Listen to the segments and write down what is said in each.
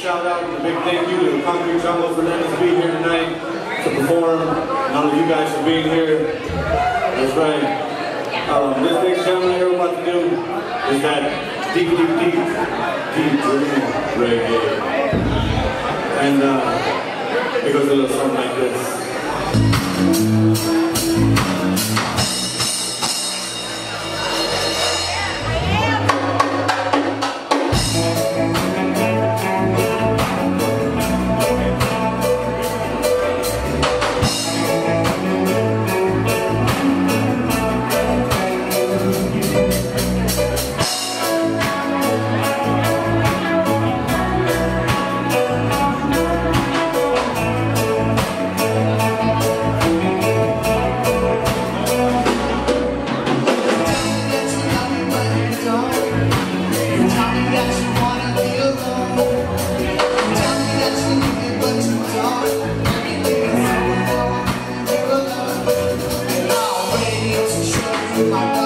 Big thank you to Concrete Jungle for letting us be here tonight to perform, and all of you guys for being here. That's right. Um, this next here we're about to do is that deep, deep, deep, deep dream reggae. And uh, it goes a little something like this. Música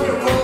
your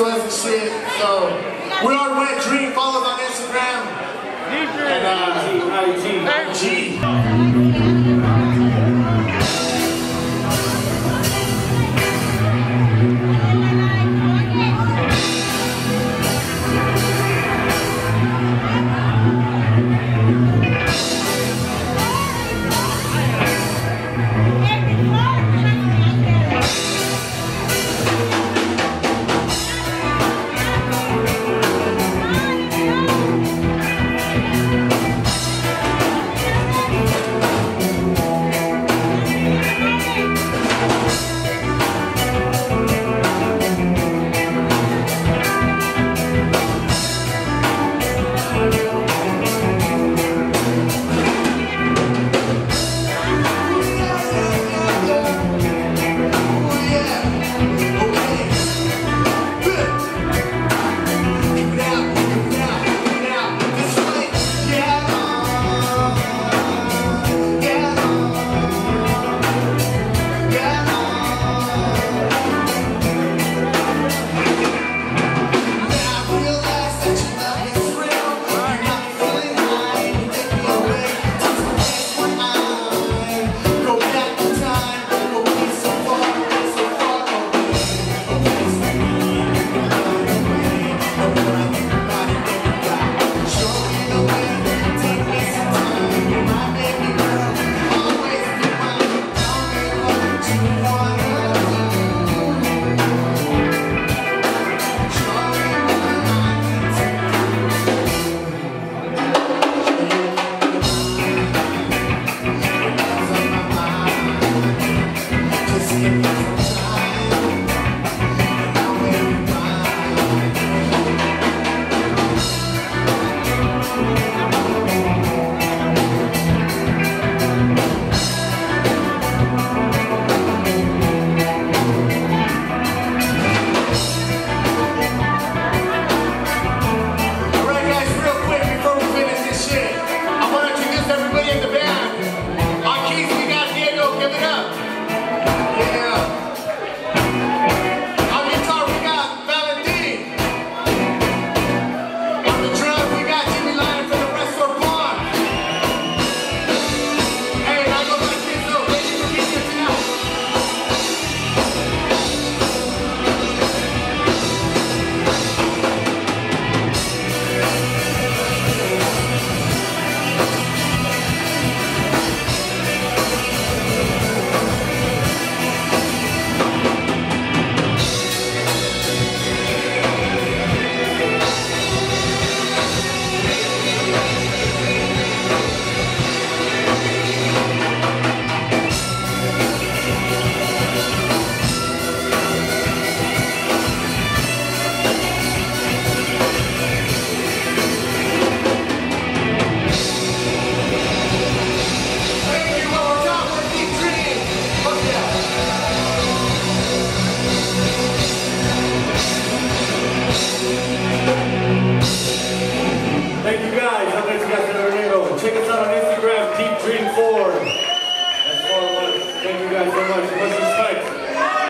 to us and shit. So we are Wet Dream. Follow us on Instagram. And, uh, IG. IG.